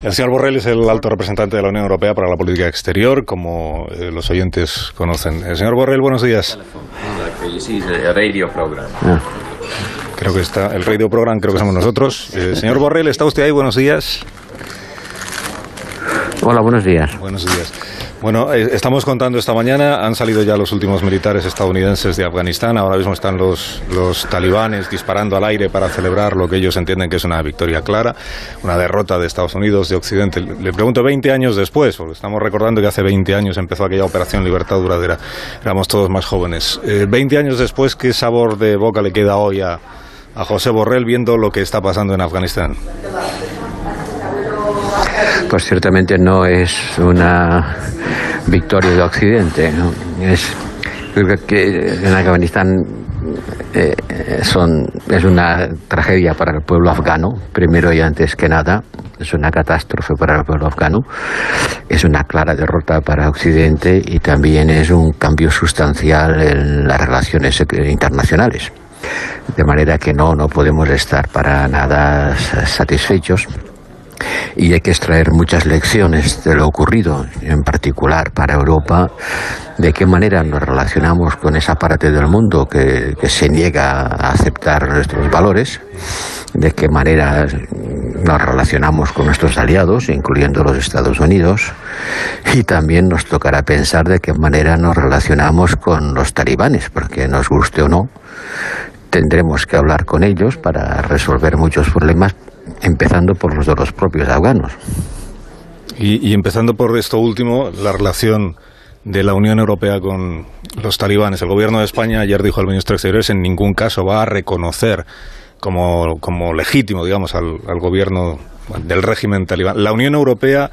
El señor Borrell es el alto representante de la Unión Europea para la política exterior, como eh, los oyentes conocen. El señor Borrell, buenos días. Creo que está el radio program, creo que somos nosotros. Eh, señor Borrell, ¿está usted ahí? Buenos días. Hola, buenos días. Buenos días. Bueno, eh, estamos contando esta mañana, han salido ya los últimos militares estadounidenses de Afganistán, ahora mismo están los, los talibanes disparando al aire para celebrar lo que ellos entienden que es una victoria clara, una derrota de Estados Unidos, de Occidente. Le pregunto, 20 años después, porque estamos recordando que hace 20 años empezó aquella operación Libertad Duradera, éramos todos más jóvenes. Eh, 20 años después, ¿qué sabor de boca le queda hoy a, a José Borrell viendo lo que está pasando en Afganistán? Pues ciertamente no es una victoria de Occidente. Es, creo que en Afganistán eh, son, es una tragedia para el pueblo afgano, primero y antes que nada. Es una catástrofe para el pueblo afgano, es una clara derrota para Occidente y también es un cambio sustancial en las relaciones internacionales. De manera que no, no podemos estar para nada satisfechos y hay que extraer muchas lecciones de lo ocurrido, en particular para Europa, de qué manera nos relacionamos con esa parte del mundo que, que se niega a aceptar nuestros valores, de qué manera nos relacionamos con nuestros aliados, incluyendo los Estados Unidos, y también nos tocará pensar de qué manera nos relacionamos con los talibanes, porque nos guste o no, tendremos que hablar con ellos para resolver muchos problemas, empezando por los de los propios afganos. Y, empezando por esto último, la relación de la Unión Europea con los talibanes. El gobierno de España ayer dijo al ministro de Exteriores en ningún caso va a reconocer como, como legítimo, digamos, al, al gobierno del régimen talibán. La Unión Europea,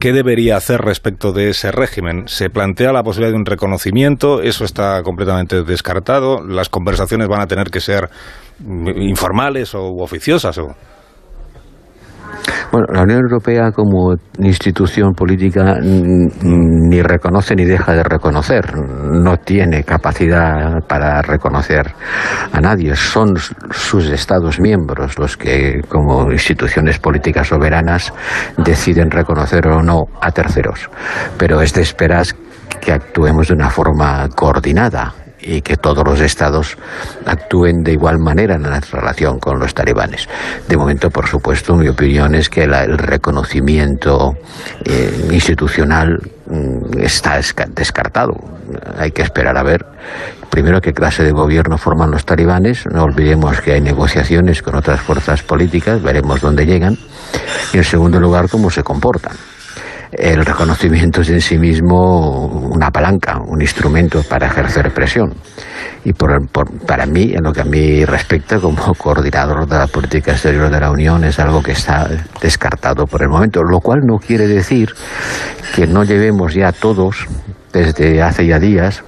¿qué debería hacer respecto de ese régimen? ¿Se plantea la posibilidad de un reconocimiento? ¿Eso está completamente descartado? ¿Las conversaciones van a tener que ser informales o oficiosas? O? Bueno, la Unión Europea como institución política ni reconoce ni deja de reconocer. No tiene capacidad para reconocer a nadie. Son sus Estados miembros los que, como instituciones políticas soberanas, deciden reconocer o no a terceros. Pero es de esperar que actuemos de una forma coordinada y que todos los estados actúen de igual manera en la relación con los talibanes. De momento, por supuesto, mi opinión es que la, el reconocimiento eh, institucional mm, está descartado. Hay que esperar a ver primero qué clase de gobierno forman los talibanes. No olvidemos que hay negociaciones con otras fuerzas políticas, veremos dónde llegan. Y en segundo lugar, cómo se comportan el reconocimiento es en sí mismo una palanca, un instrumento para ejercer presión. Y por, por, para mí, en lo que a mí respecta, como coordinador de la política exterior de la Unión, es algo que está descartado por el momento, lo cual no quiere decir que no llevemos ya todos, desde hace ya días,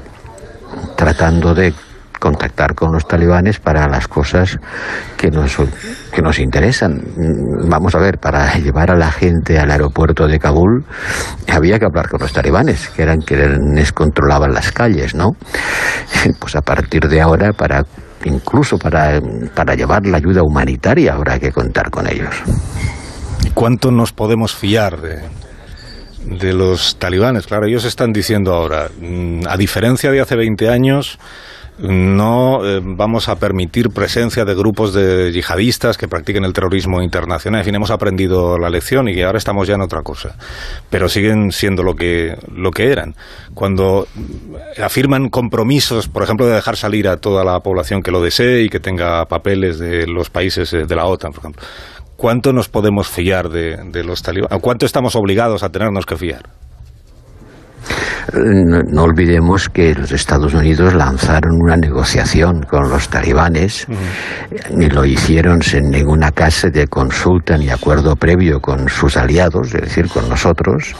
tratando de contactar con los talibanes para las cosas que nos, que nos interesan. Vamos a ver, para llevar a la gente al aeropuerto de Kabul había que hablar con los talibanes, que eran quienes controlaban las calles, ¿no? Pues a partir de ahora, para incluso para, para llevar la ayuda humanitaria habrá que contar con ellos. ¿Cuánto nos podemos fiar de, de los talibanes? Claro, ellos están diciendo ahora, mm, a diferencia de hace 20 años, no eh, vamos a permitir presencia de grupos de yihadistas que practiquen el terrorismo internacional. En fin, hemos aprendido la lección y ahora estamos ya en otra cosa. Pero siguen siendo lo que, lo que eran. Cuando afirman compromisos, por ejemplo, de dejar salir a toda la población que lo desee y que tenga papeles de los países de la OTAN, por ejemplo. ¿Cuánto nos podemos fiar de, de los talibanes? ¿Cuánto estamos obligados a tenernos que fiar? No, no, olvidemos que los Estados Unidos lanzaron una negociación con los talibanes, mm. ni lo hicieron sin ninguna casa de consulta ni acuerdo previo con sus aliados, es decir, con nosotros,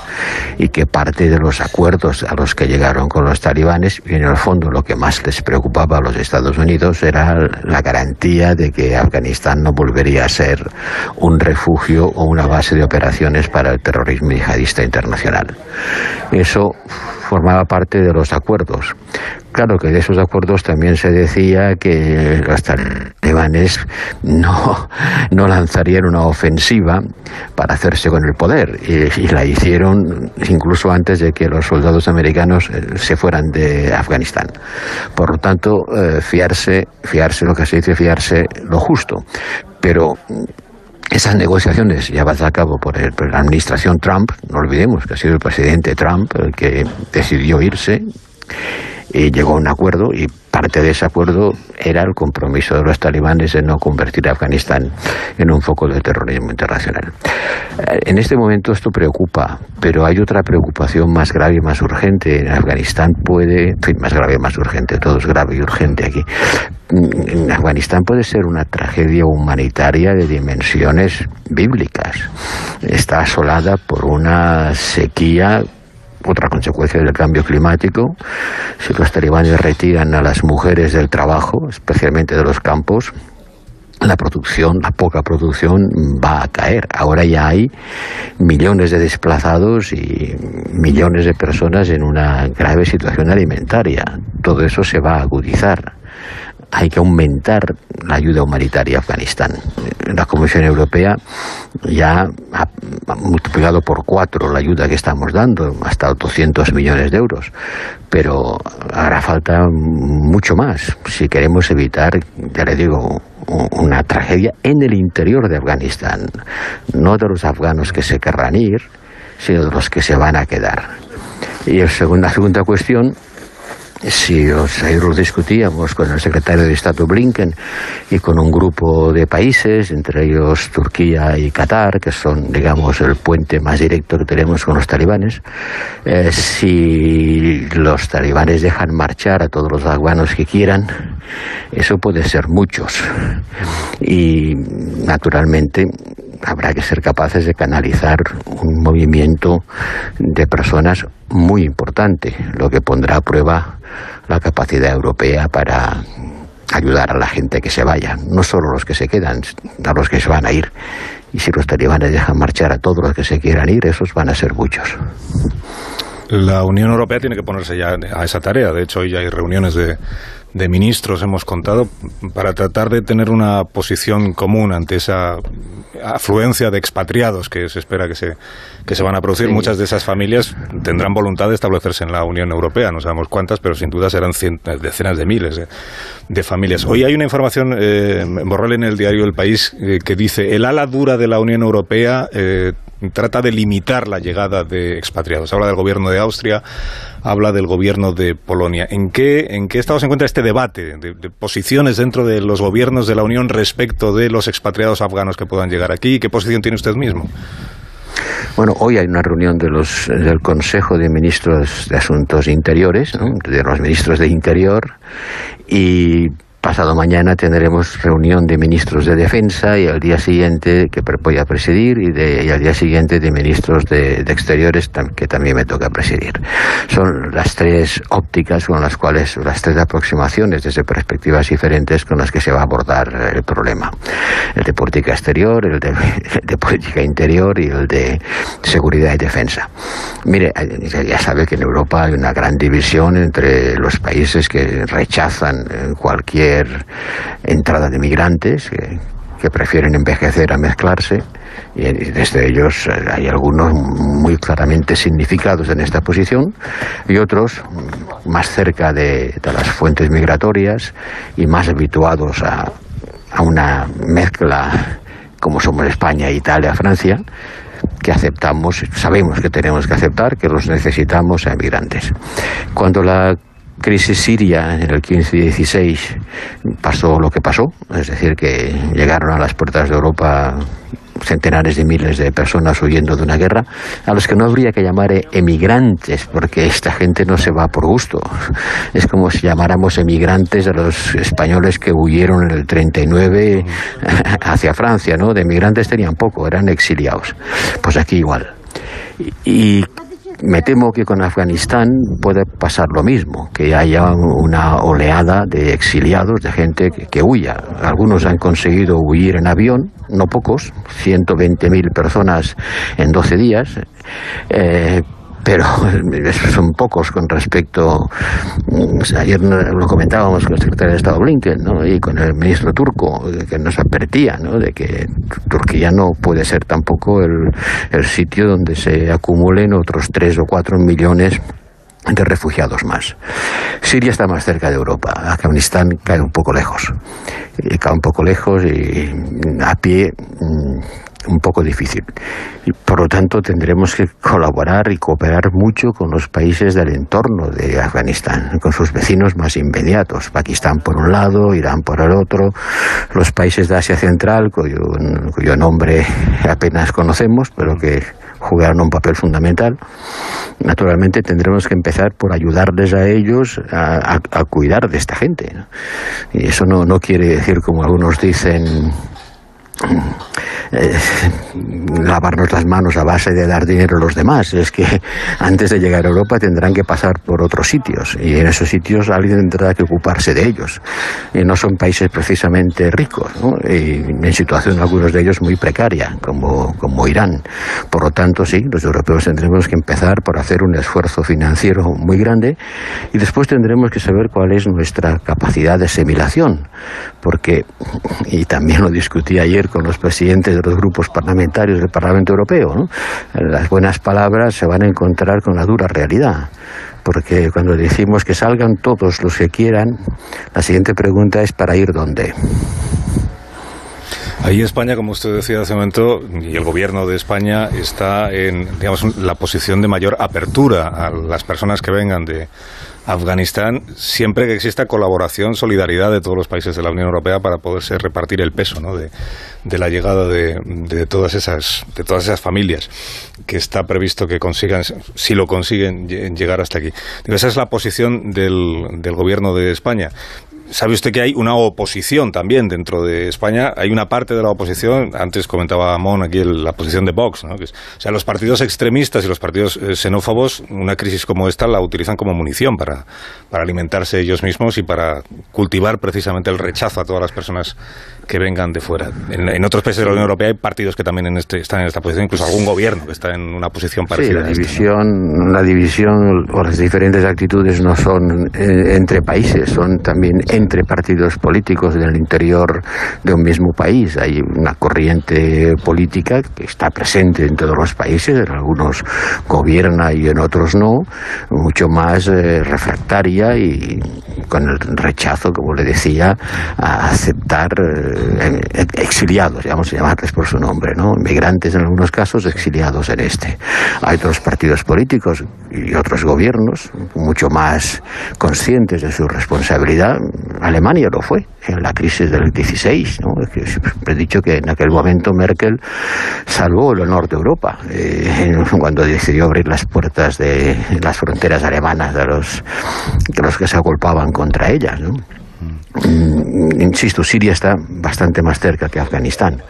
y que parte de los acuerdos a los que llegaron con los talibanes, y en el fondo lo que más les preocupaba a los Estados Unidos era la garantía de que Afganistán no volvería a ser un refugio o una base de operaciones para el terrorismo yihadista internacional. Eso formaba parte de los acuerdos. Claro que de esos acuerdos también se decía que los talibanes no, no lanzarían una ofensiva para hacerse con el poder y, la hicieron incluso antes de que los soldados americanos eh, se fueran de Afganistán. Por lo tanto, eh, fiarse, fiarse lo que se dice, fiarse lo justo. Pero esas negociaciones llevadas a cabo por, por, la administración Trump, no olvidemos que ha sido el presidente Trump el que decidió irse y llegó a un acuerdo y parte de ese acuerdo era el compromiso de los talibanes de no convertir a Afganistán en un foco de terrorismo internacional. Eh, en este momento esto preocupa, pero hay otra preocupación más grave y más urgente. En Afganistán puede, en fin, más grave y más urgente, todo es grave y urgente aquí. En Afganistán puede ser una tragedia humanitaria de dimensiones bíblicas. Está asolada por una sequía otra consecuencia del cambio climático. Si los talibanes retiran a las mujeres del trabajo, especialmente de los campos, la producción, la poca producción va a caer. Ahora ya hay millones de desplazados y millones de personas en una grave situación alimentaria. Todo eso se va a agudizar hay que aumentar la ayuda humanitaria a Afganistán. La Comisión Europea ya ha multiplicado por cuatro la ayuda que estamos dando, hasta 200 millones de euros, pero hará falta mucho más si queremos evitar, ya le digo, una tragedia en el interior de Afganistán, no de los afganos que se querrán ir, sino de los que se van a quedar. Y la segunda, segunda cuestión si os, ayer lo discutíamos con el secretario de Estado Blinken y con un grupo de países, entre ellos Turquía y Qatar, que son, digamos, el puente más directo que tenemos con los talibanes, eh, si los talibanes dejan marchar a todos los afganos que quieran, eso puede ser muchos. Y, naturalmente, habrá que ser capaces de canalizar un movimiento de personas muy importante, lo que pondrá a prueba la capacidad europea para ayudar a la gente que se vaya, no solo los que se quedan, a los que se van a ir. Y si los talibanes dejan marchar a todos los que se quieran ir, esos van a ser muchos. La Unión Europea tiene que ponerse ya a esa tarea. De hecho, hoy ya hay reuniones de, de ministros hemos contado para tratar de tener una posición común ante esa afluencia de expatriados que se espera que se, que se van a producir. Muchas de esas familias tendrán voluntad de establecerse en la Unión Europea, no sabemos cuántas, pero sin duda serán decenas de miles de, familias. Hoy hay una información, eh, en el diario El País, eh, que dice el ala dura de la Unión Europea eh, trata de limitar la llegada de expatriados. Habla del gobierno de Austria, habla del gobierno de Polonia. ¿En qué, en qué estado se encuentra este debate de, posiciones dentro de los gobiernos de la Unión respecto de los expatriados afganos que puedan llegar aquí? ¿Qué posición tiene usted mismo? Bueno, hoy hay una reunión de los, del Consejo de Ministros de Asuntos Interiores, de los ministros de Interior, y Pasado mañana tendremos reunión de ministros de defensa y al día siguiente, que voy a presidir, y, de, al día siguiente de ministros de, exteriores, que también me toca presidir. Son las tres ópticas con las cuales, las tres aproximaciones desde perspectivas diferentes con las que se va a abordar el problema. El de política exterior, el de, el de política interior y el de seguridad y defensa. Mire, ya sabe que en Europa hay una gran división entre los países que rechazan cualquier entrada de migrantes que, prefieren envejecer a mezclarse y desde ellos eh, hay algunos muy claramente significados en esta posición y otros más cerca de, las fuentes migratorias y más habituados a, a una mezcla como somos España, Italia, Francia, que aceptamos, sabemos que tenemos que aceptar, que los necesitamos a migrantes. Cuando la crisis siria en el 15 y 16 pasó lo que pasó, es decir, que llegaron a las puertas de Europa centenares de miles de personas huyendo de una guerra, a los que no habría que llamar emigrantes, porque esta gente no se va por gusto. Es como si llamáramos emigrantes a los españoles que huyeron en el 39 hacia Francia, ¿no? De emigrantes tenían poco, eran exiliados. Pues aquí igual. Y me temo que con Afganistán puede pasar lo mismo, que haya una oleada de exiliados, de gente que, huya. Algunos han conseguido huir en avión, no pocos, 120.000 personas en 12 días. Eh, pero son pocos con respecto. Ayer lo comentábamos con el secretario de Estado Blinken ¿no? y con el ministro turco, que nos advertía ¿no? de que Turquía no puede ser tampoco el, el sitio donde se acumulen otros tres o cuatro millones de refugiados más. Siria está más cerca de Europa, Afganistán cae un poco lejos, cae un poco lejos y a pie mm, un poco difícil. Y por lo tanto tendremos que colaborar y cooperar mucho con los países del entorno de Afganistán, con sus vecinos más inmediatos, Pakistán por un lado, Irán por el otro, los países de Asia Central, cuyo, cuyo nombre apenas conocemos, pero que jugaron un papel fundamental. Naturalmente tendremos que empezar por ayudarles a ellos a, cuidar de esta gente. Y eso no, no quiere decir, como algunos dicen, eh, lavarnos las manos a base de dar dinero a los demás. Es que antes de llegar a Europa tendrán que pasar por otros sitios y en esos sitios alguien tendrá que ocuparse de ellos. Y no son países precisamente ricos, y en situación algunos de ellos muy precaria, como, como Irán. Por lo tanto, sí, los europeos tendremos que empezar por hacer un esfuerzo financiero muy grande y después tendremos que saber cuál es nuestra capacidad de asimilación, porque, y también lo discutí ayer con los presidentes de los grupos parlamentarios del Parlamento Europeo. Las buenas palabras se van a encontrar con la dura realidad. Porque cuando decimos que salgan todos los que quieran, la siguiente pregunta es ¿para ir dónde? Ahí España, como usted decía hace un momento, y el gobierno de España está en, digamos, la posición de mayor apertura a las personas que vengan de, Afganistán siempre que exista colaboración, solidaridad de todos los países de la Unión Europea para poderse repartir el peso ¿no? de, la llegada de, todas esas, de todas esas familias que está previsto que consigan, si lo consiguen, llegar hasta aquí. Esa es la posición del, del gobierno de España. Sabe usted que hay una oposición también dentro de España. Hay una parte de la oposición, antes comentaba Amón aquí la posición de Vox, ¿no? o sea, los partidos extremistas y los partidos eh, xenófobos, una crisis como esta la utilizan como munición para, para alimentarse ellos mismos y para cultivar precisamente el rechazo a todas las personas que vengan de fuera. En, otros países de la Unión Europea hay partidos que también en este, están en esta posición, incluso algún gobierno que está en una posición parecida. Sí, la división, la división o las diferentes actitudes no son eh, entre países, son también entre partidos políticos del interior de un mismo país. Hay una corriente política que está presente en todos los países, en algunos gobierna y en otros no, mucho más eh, refractaria y con el rechazo, como le decía, a aceptar eh, exiliados, digamos, llamarles por su nombre, ¿no? Inmigrantes en algunos casos, exiliados en este. Hay otros partidos políticos y otros gobiernos mucho más conscientes de su responsabilidad. Alemania lo fue en la crisis del 16, ¿no? he dicho que en aquel momento Merkel salvó el honor de Europa eh, cuando decidió abrir las puertas de las fronteras alemanas de los, de los que se agolpaban contra ellas, ¿no? Mm, insisto, Siria está bastante más cerca que Afganistán.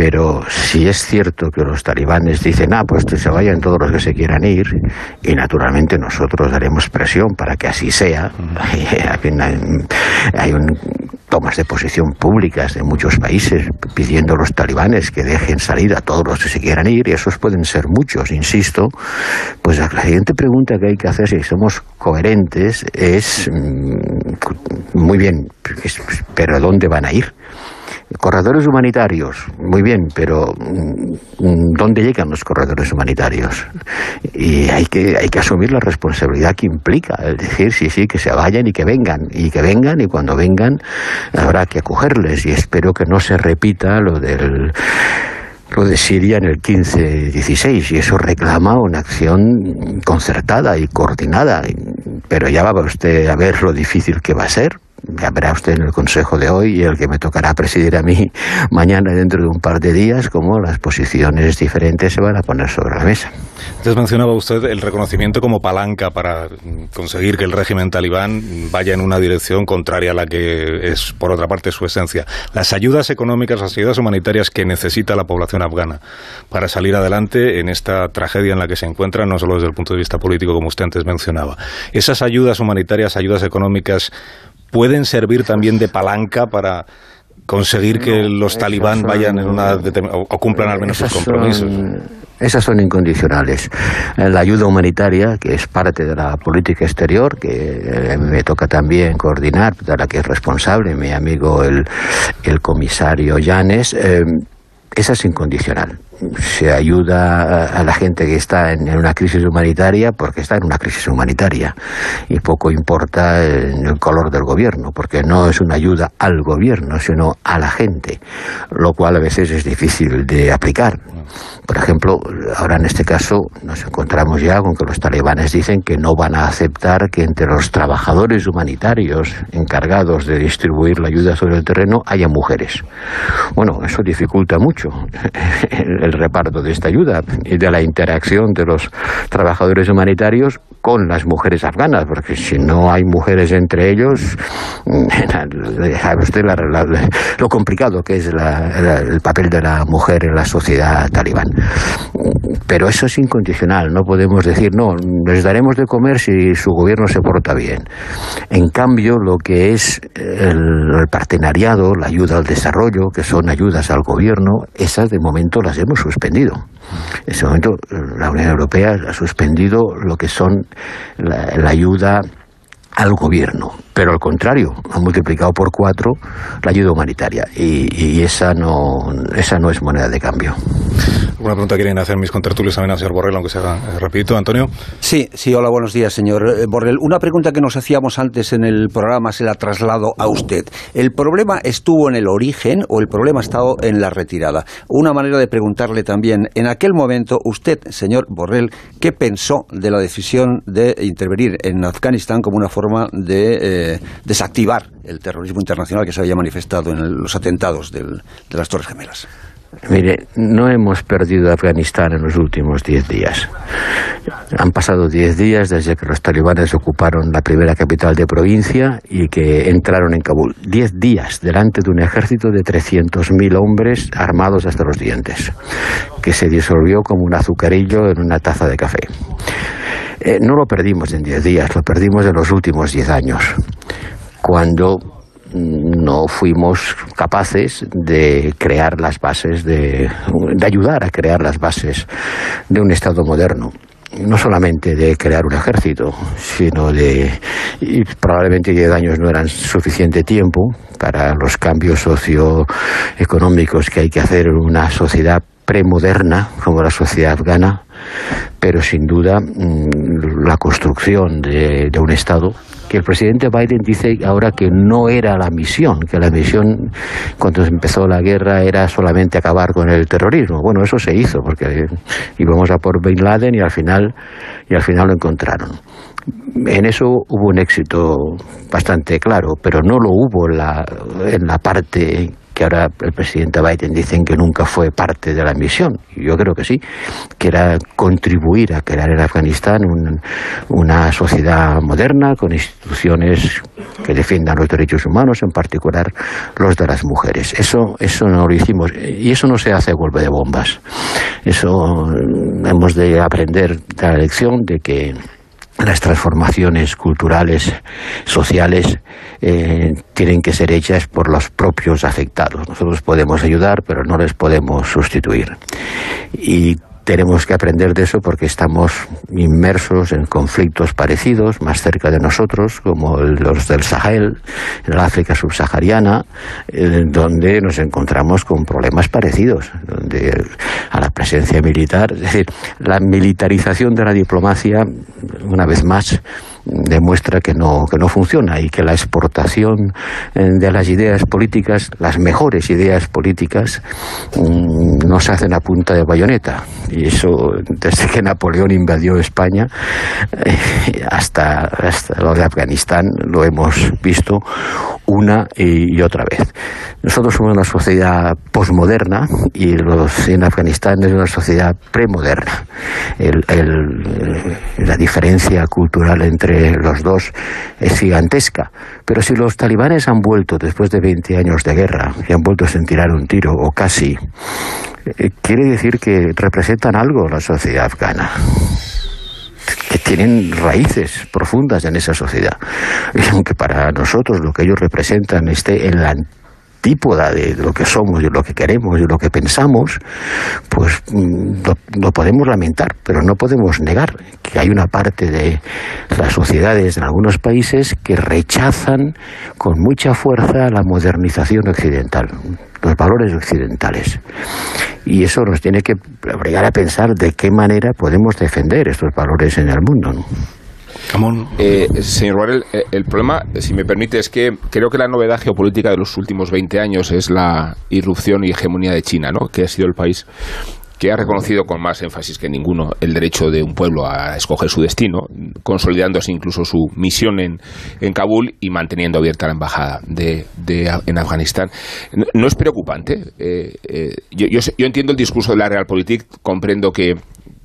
Pero si es cierto que los talibanes dicen, ah, pues que se vayan todos los que se quieran ir, y naturalmente nosotros daremos presión para que así sea. Hay un, tomas de posición públicas de muchos países pidiendo a los talibanes que dejen salir a todos los que se quieran ir, y esos pueden ser muchos, insisto. Pues la siguiente pregunta que hay que hacer, si somos coherentes, es mm, muy bien, pero ¿dónde van a ir? Corredores humanitarios, muy bien, pero mm, ¿dónde llegan los corredores humanitarios? Y hay que, hay que asumir la responsabilidad que implica, decir, sí, sí, que se vayan y que vengan, y que vengan, y cuando vengan habrá que acogerles, y espero que no se repita lo del lo de Siria en el 15-16 y eso reclama una acción concertada y coordinada. Pero ya va usted a ver lo difícil que va a ser ya verá usted en el consejo de hoy y el que me tocará presidir a mí mañana dentro de un par de días, cómo las posiciones diferentes se van a poner sobre la mesa. Entonces mencionaba usted el reconocimiento como palanca para conseguir que el régimen talibán vaya en una dirección contraria a la que es, por otra parte, su esencia. Las ayudas económicas, las ayudas humanitarias que necesita la población afgana para salir adelante en esta tragedia en la que se encuentra, no solo desde el punto de vista político, como usted antes mencionaba. Esas ayudas humanitarias, ayudas económicas, pueden servir también de palanca para conseguir que los talibán vayan en una o cumplan al menos sus compromisos. esas son incondicionales. Eh, la ayuda humanitaria, que es parte de la política exterior, que eh, me toca también coordinar, de la que es responsable mi amigo el, el comisario Llanes, eh, esa es incondicional se ayuda a la gente que está en una crisis humanitaria porque está en una crisis humanitaria y poco importa el color del gobierno porque no es una ayuda al gobierno sino a la gente lo cual a veces es difícil de aplicar por ejemplo, ahora en este caso nos encontramos ya con que los talibanes dicen que no van a aceptar que entre los trabajadores humanitarios encargados de distribuir la ayuda sobre el terreno haya mujeres. Bueno, eso dificulta mucho el reparto de esta ayuda y de la interacción de los trabajadores humanitarios con las mujeres afganas, porque si no hay mujeres entre ellos, sabe usted lo complicado que es el papel de la mujer en la sociedad talibán. Pero eso es incondicional, no podemos decir, no, les daremos de comer si su gobierno se porta bien. En cambio, lo que es el, partenariado, la ayuda al desarrollo, que son ayudas al gobierno, esas de momento las hemos suspendido. En ese momento la Unión Europea ha suspendido lo que son la ayuda al gobierno, pero al contrario, ha multiplicado por cuatro la ayuda humanitaria y, esa, no, esa no es moneda de cambio. Una pregunta quieren hacer mis contertulios también al señor Borrell, aunque sea eh, rapidito, Antonio. Sí, sí, hola, buenos días, señor eh, Borrell. Una pregunta que nos hacíamos antes en el programa se la traslado a usted. ¿El problema estuvo en el origen o el problema ha estado en la retirada? Una manera de preguntarle también, en aquel momento, usted, señor Borrell, ¿qué pensó de la decisión de intervenir en Afganistán como una forma de eh, desactivar el terrorismo internacional que se había manifestado en los atentados de las Torres Gemelas? Mire, no hemos perdido Afganistán en los últimos diez días. Han pasado diez días desde que los talibanes ocuparon la primera capital de provincia y que entraron en Kabul. Diez días delante de un ejército de 300.000 hombres armados hasta los dientes, que se disolvió como un azucarillo en una taza de café. Eh, no lo perdimos en diez días, lo perdimos en los últimos diez años, cuando no fuimos capaces de crear las bases, de, ayudar a crear las bases de un Estado moderno no solamente de crear un ejército, sino de. Y probablemente 10 años no eran suficiente tiempo para los cambios socioeconómicos que hay que hacer en una sociedad premoderna como la sociedad afgana, pero sin duda mm, la construcción de un Estado que el presidente Biden dice ahora que no era la misión, que la misión cuando empezó la guerra era solamente acabar con el terrorismo. Bueno, eso se hizo porque íbamos a por Bin Laden y al final y al final lo encontraron. En eso hubo un éxito bastante claro, pero no lo hubo en la, en la parte que ahora el presidente Biden dicen que nunca fue parte de la misión. Yo creo que sí, que era contribuir a crear en Afganistán una sociedad moderna con instituciones que defiendan los derechos humanos, en particular los de las mujeres. Eso, eso no lo hicimos y eso no se hace a golpe de bombas. Eso mm, hemos de aprender la lección de que las transformaciones culturales, sociales, eh, tienen que ser hechas por los propios afectados. Nosotros podemos ayudar, pero no les podemos sustituir. Tenemos que aprender de eso porque estamos inmersos en conflictos parecidos, más cerca de nosotros, como los del Sahel, en la África subsahariana, donde nos encontramos con problemas parecidos, donde a la presencia militar, es decir, la militarización de la diplomacia, una vez más, demuestra que no, que no funciona y que la exportación eh, de las ideas políticas, las mejores ideas políticas, mm, no se hacen a punta de bayoneta. Y eso, desde que Napoleón invadió España eh, hasta, hasta lo de Afganistán, lo hemos visto una y otra vez. Nosotros somos una sociedad posmoderna y los en Afganistán es una sociedad premoderna. El, la diferencia cultural entre los dos es gigantesca. Pero si los talibanes han vuelto después de 20 años de guerra y han vuelto a tirar un tiro o casi, eh, quiere decir que representan algo la sociedad afgana que tienen raíces profundas en esa sociedad. Y aunque para nosotros lo que ellos representan esté en la antípoda de lo que somos y lo que queremos y lo que pensamos, pues mm, lo, podemos lamentar, pero no podemos negar que hay una parte de las sociedades en algunos países que rechazan con mucha fuerza la modernización occidental los valores occidentales. Y eso nos tiene que obligar a pensar de qué manera podemos defender estos valores en el mundo. Eh, señor Borrell, eh, el problema, si me permite, es que creo que la novedad geopolítica de los últimos 20 años es la irrupción y hegemonía de China, ¿no? que ha sido el país que ha reconocido con más énfasis que ninguno el derecho de un pueblo a escoger su destino, consolidándose incluso su misión en, en Kabul y manteniendo abierta la embajada de, en Afganistán. ¿No, es preocupante? Eh, yo, yo, entiendo el discurso de la Realpolitik, comprendo que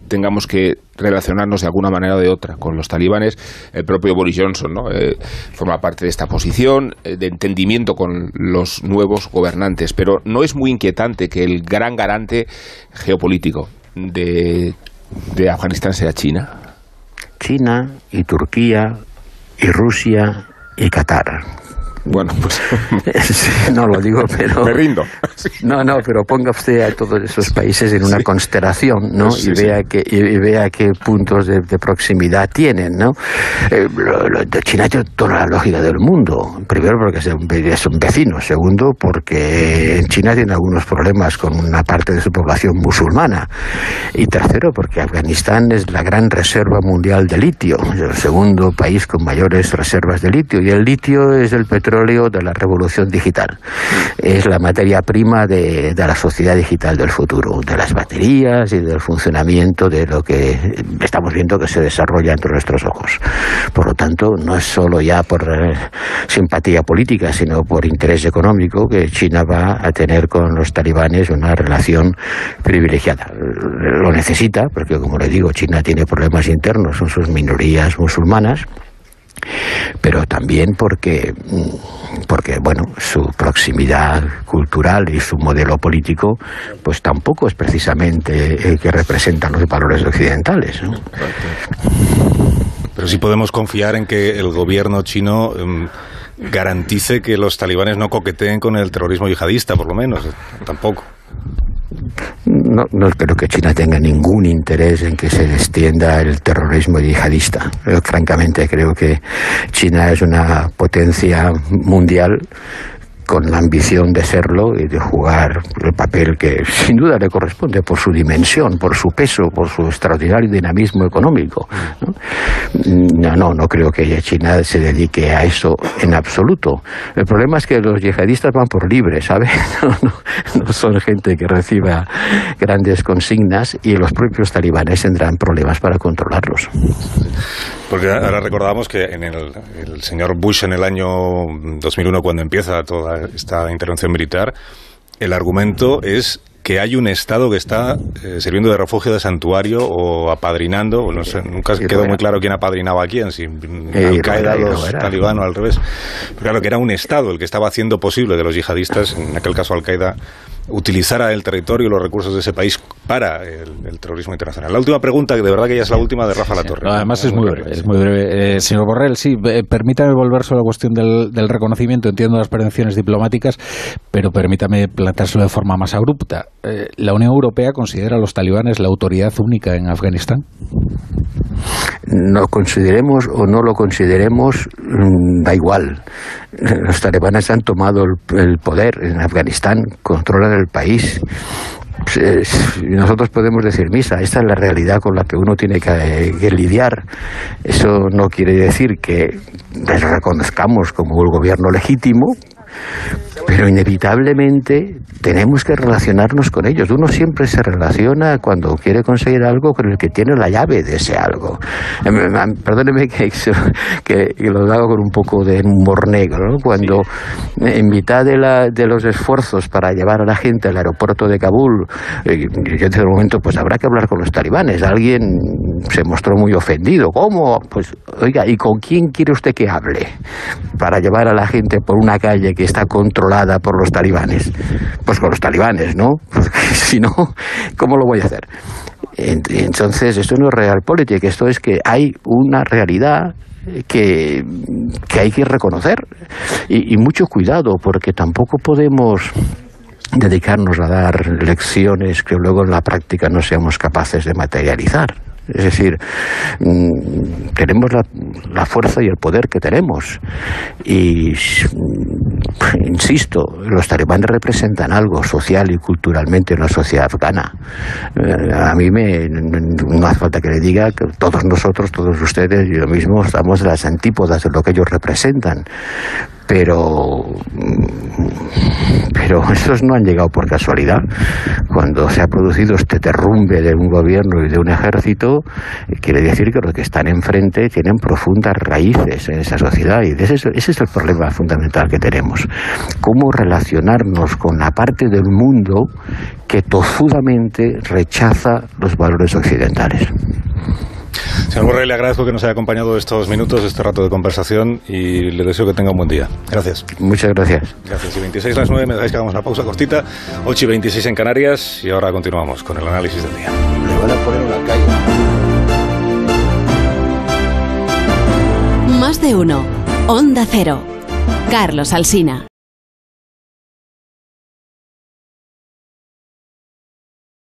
tengamos que relacionarnos de alguna manera o de otra con los talibanes. El propio Boris Johnson ¿no? Eh, forma parte de esta posición eh, de entendimiento con los nuevos gobernantes, pero no es muy inquietante que el gran garante geopolítico de, de Afganistán sea China. China y Turquía y Rusia y Qatar bueno, pues. no lo digo, pero. Me rindo. No, no, pero ponga usted a todos esos países en una constelación, ¿no? y, vea que, y, vea qué puntos de, proximidad tienen, ¿no? Eh, China tiene toda la lógica del mundo. Primero, porque son vecinos. Segundo, porque en China tiene algunos problemas con una parte de su población musulmana. Y tercero, porque Afganistán es la gran reserva mundial de litio. el segundo país con mayores reservas de litio. Y el litio es el petróleo de la revolución digital. Es la materia prima de, de, la sociedad digital del futuro, de las baterías y del funcionamiento de lo que estamos viendo que se desarrolla entre nuestros ojos. Por lo tanto, no es solo ya por eh, simpatía política, sino por interés económico que China va a tener con los talibanes una relación privilegiada. Lo necesita, porque como le digo, China tiene problemas internos, son sus minorías musulmanas pero también porque, mm, porque bueno, su proximidad cultural y su modelo político, pues tampoco es precisamente el que representan los valores occidentales. Pero sí podemos confiar en que el gobierno chino em, garantice que los talibanes no coqueteen con el terrorismo yihadista, por lo menos. Tampoco. No, no creo que China tenga ningún interés en que se extienda el terrorismo yihadista. francamente, creo que China es una potencia mundial con la ambición de serlo y de jugar el papel que sin duda le corresponde por su dimensión, por su peso, por su extraordinario dinamismo económico. No, no, no creo que China se dedique a eso en absoluto. El problema es que los yihadistas van por libre, ¿sabe? No, son gente que reciba grandes consignas y los propios talibanes tendrán problemas para controlarlos. Porque ahora recordamos que en el, el señor Bush en el año 2001, cuando empieza toda esta intervención militar, el argumento es que hay un Estado que está eh, sirviendo de refugio de santuario o apadrinando, no sé, nunca quedó muy claro quién apadrinaba a quién, si Al-Qaeda, los talibanos, al revés. Pero claro, que era un Estado el que estaba haciendo posible de los yihadistas, en aquel caso Al-Qaeda, utilizara el territorio y los recursos de ese país para el, terrorismo internacional. La última pregunta, que de verdad que ya es la última de Rafa Latorre. además es muy breve. Es muy breve. Eh, señor Borrell, sí, eh, permítame volver sobre la cuestión del, reconocimiento. Entiendo las prevenciones diplomáticas, pero permítame planteárselo de forma más abrupta. Eh, ¿La Unión Europea considera a los talibanes la autoridad única en Afganistán? No consideremos o no lo consideremos, mm, da igual. Los talibanes han tomado el, poder en Afganistán, controlan el país. nosotros podemos decir misa, esta es la realidad con la que uno tiene que, que, lidiar. Eso no quiere decir que les reconozcamos como el gobierno legítimo, pero inevitablemente tenemos que relacionarnos con ellos. Uno siempre se relaciona cuando quiere conseguir algo con el que tiene la llave de ese algo. Em, em, perdóneme que, que, lo hago con un poco de humor negro, cuando en mitad de, la, de los esfuerzos para llevar a la gente al aeropuerto de Kabul, eh, yo en ese momento pues habrá que hablar con los talibanes. Alguien se mostró muy ofendido. ¿Cómo? Pues oiga, ¿y con quién quiere usted que hable? Para llevar a la gente por una calle que está controlada por los talibanes. Pues con los talibanes, ¿no? Porque si no, ¿cómo lo voy a hacer? Entonces, esto no es realpolitik, esto es que hay una realidad que, hay que reconocer. y mucho cuidado, porque tampoco podemos dedicarnos a dar lecciones que luego en la práctica no seamos capaces de materializar. Es decir, mm, tenemos la, fuerza y el poder que tenemos. Y, mm, insisto, los talibanes representan algo social y culturalmente en la sociedad afgana. Eh, a mí me, no hace falta que le diga que todos nosotros, todos ustedes y yo mismo estamos las antípodas de lo que ellos representan pero pero estos no han llegado por casualidad. Cuando se ha producido este derrumbe de un gobierno y de un ejército, quiere decir que los que están enfrente tienen profundas raíces en esa sociedad y ese es, ese es el problema fundamental que tenemos. Cómo relacionarnos con la parte del mundo que tozudamente rechaza los valores occidentales. Señor Borrell, le agradezco que nos haya acompañado estos minutos, este rato de conversación y le deseo que tenga un buen día. Gracias. Muchas gracias. Gracias. Y 26 a las 9 me dejáis que hagamos una pausa cortita. 8 y 26 en Canarias y ahora continuamos con el análisis del día. Le van a poner una calle. Más de uno. Onda Cero. Carlos Alsina.